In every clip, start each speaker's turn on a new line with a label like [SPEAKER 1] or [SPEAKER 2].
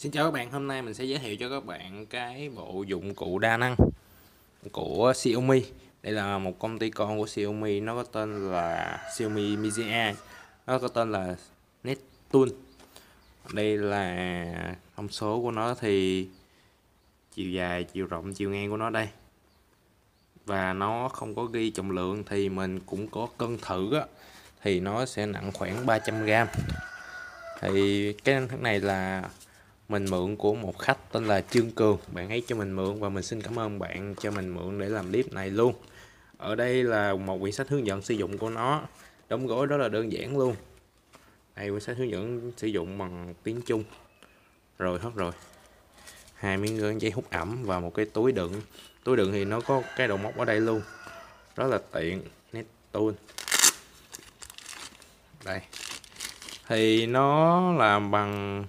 [SPEAKER 1] Xin chào các bạn, hôm nay mình sẽ giới thiệu cho các bạn cái bộ dụng cụ đa năng của Xiaomi. Đây là một công ty con của Xiaomi, nó có tên là Xiaomi Mizia, nó có tên là Netune. Đây là thông số của nó thì chiều dài, chiều rộng, chiều ngang của nó đây. Và nó không có ghi trọng lượng thì mình cũng có cân thử á, thì nó sẽ nặng khoảng 300g. Thì cái này là mình mượn của một khách tên là Trương Cường. Bạn ấy cho mình mượn và mình xin cảm ơn bạn cho mình mượn để làm clip này luôn. Ở đây là một quyển sách hướng dẫn sử dụng của nó. Đóng gói rất là đơn giản luôn. Đây, quyển sách hướng dẫn sử dụng bằng tiếng Trung. Rồi, hết rồi. Hai miếng giấy hút ẩm và một cái túi đựng. Túi đựng thì nó có cái đầu móc ở đây luôn. Rất là tiện, nét tool. Đây. Thì nó làm bằng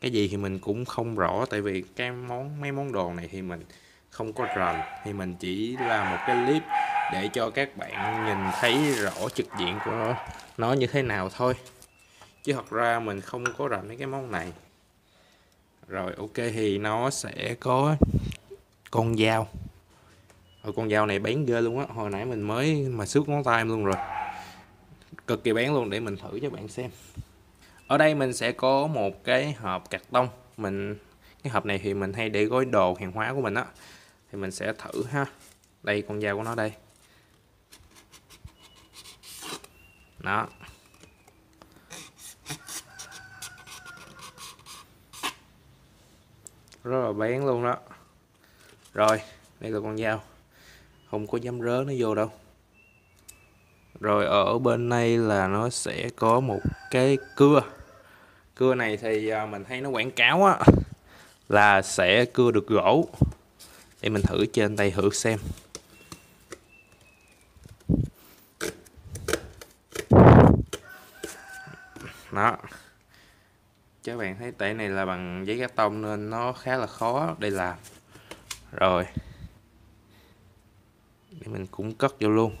[SPEAKER 1] cái gì thì mình cũng không rõ tại vì cái món mấy món đồ này thì mình không có rành. Thì mình chỉ là một cái clip để cho các bạn nhìn thấy rõ trực diện của nó, nó như thế nào thôi. Chứ thật ra mình không có rành mấy cái món này. Rồi ok thì nó sẽ có con dao. Rồi con dao này bén ghê luôn á. Hồi nãy mình mới mà xước ngón tay luôn rồi. Cực kỳ bén luôn để mình thử cho bạn xem ở đây mình sẽ có một cái hộp cạc tông. Mình, cái hộp này thì mình hay để gói đồ hàng hóa của mình á. Thì mình sẽ thử ha. Đây, con dao của nó đây. Đó. Rất là bén luôn đó. Rồi, đây là con dao. Không có dám rớ nó vô đâu. Rồi, ở bên đây là nó sẽ có một cái cưa cưa này thì à, mình thấy nó quảng cáo á là sẽ cưa được gỗ. Để mình thử trên tay thử xem. Đó. Các bạn thấy tẩy này là bằng giấy cát tông nên nó khá là khó để làm. Rồi. Để mình cũng cất vô luôn.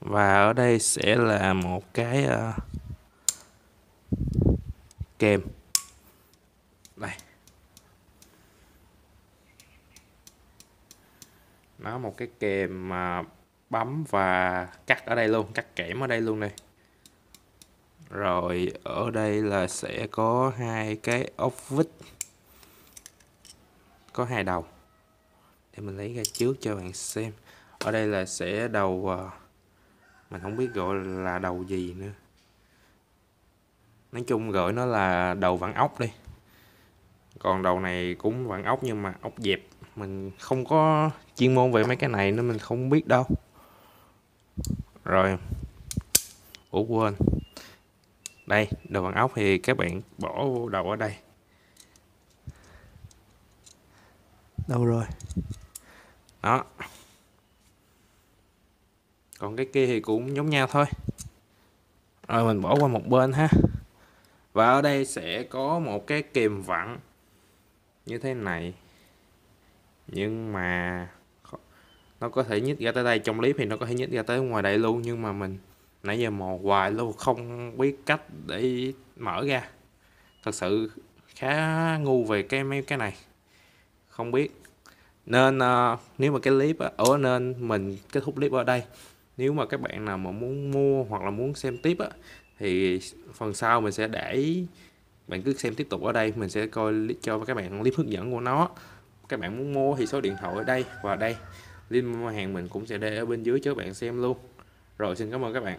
[SPEAKER 1] Và ở đây sẽ là một cái uh, kèm đây. Nó một cái kèm mà bấm và cắt ở đây luôn, cắt kẽm ở đây luôn này rồi, ở đây là sẽ có hai cái ốc vít có hai đầu. Để mình lấy ra trước cho bạn xem. Ở đây là sẽ đầu à, mình không biết gọi là đầu gì nữa nói chung gọi nó là đầu vặn ốc đi. Còn đầu này cũng vặn ốc nhưng mà ốc dẹp. Mình không có chuyên môn về mấy cái này nên mình không biết đâu. Rồi. Ủa quên. Đây đầu vặn ốc thì các bạn bỏ vô đầu ở đây. Đâu rồi? Đó. Còn cái kia thì cũng giống nhau thôi. Rồi mình bỏ qua một bên ha và ở đây sẽ có một cái kìm vặn như thế này. Nhưng mà nó có thể nhích ra tới đây. Trong clip thì nó có thể nhích ra tới ngoài đây luôn. Nhưng mà mình nãy giờ mò hoài luôn không biết cách để mở ra. Thật sự khá ngu về cái mấy cái này. Không biết. Nên uh, nếu mà cái clip ở nên mình kết thúc clip ở đây. Nếu mà các bạn nào mà muốn mua hoặc là muốn xem tiếp á thì phần sau mình sẽ để bạn cứ xem tiếp tục ở đây, mình sẽ coi cho các bạn clip hướng dẫn của nó. Các bạn muốn mua thì số điện thoại ở đây và đây. Link mua hàng mình cũng sẽ để ở bên dưới cho các bạn xem luôn. Rồi, xin cảm ơn các bạn.